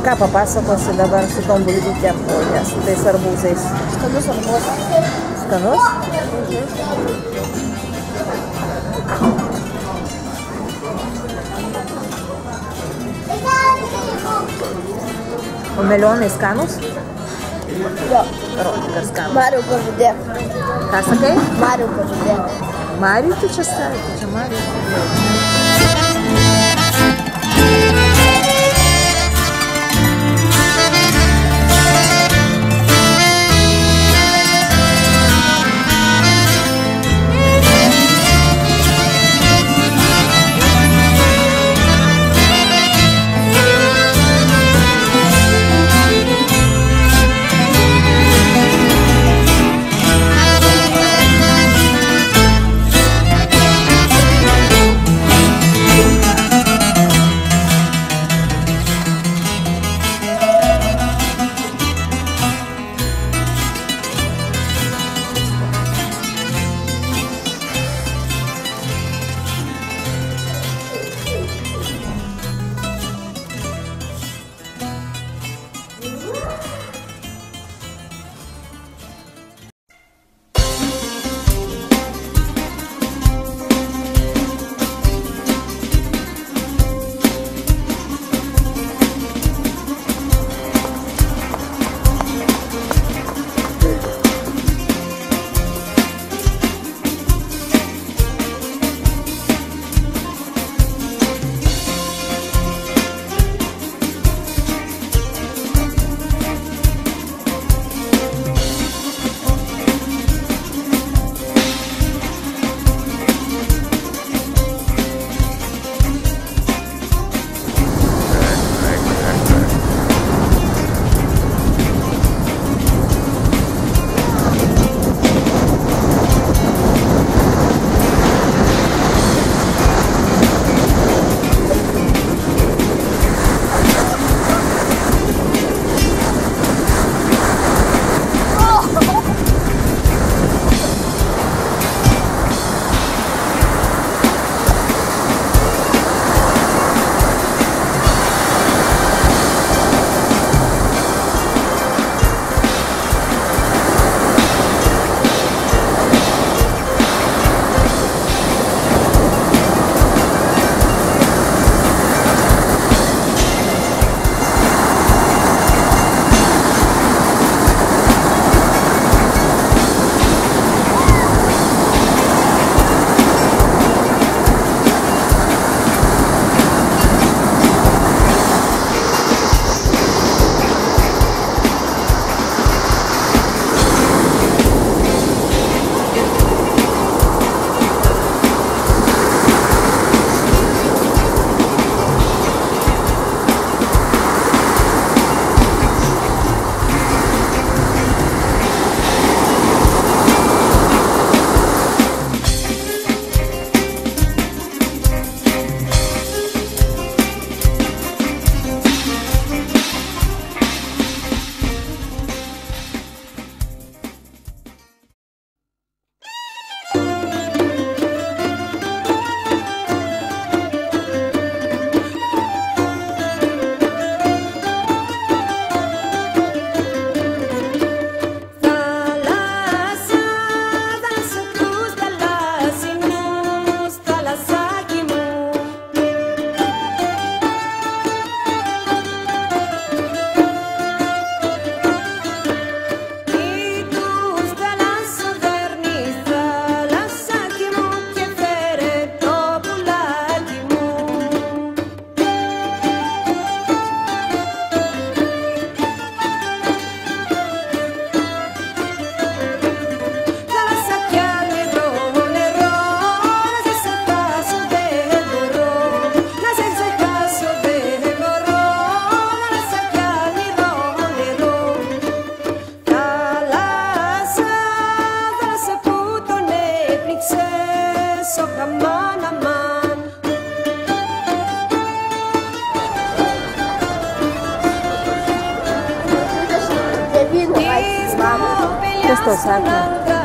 Ir ką papasakosi dabar su tom bulvytėm, o ne su tais arbūzais? Skanus arbūzas. Skanus? O melionai skanus? Jo. Rodyk, kas skanus. Mariau pažadė. Ką sakai? Mariau pažadė. Mariui tu čia sakai, čia Mariui. Kas esto, Sandra.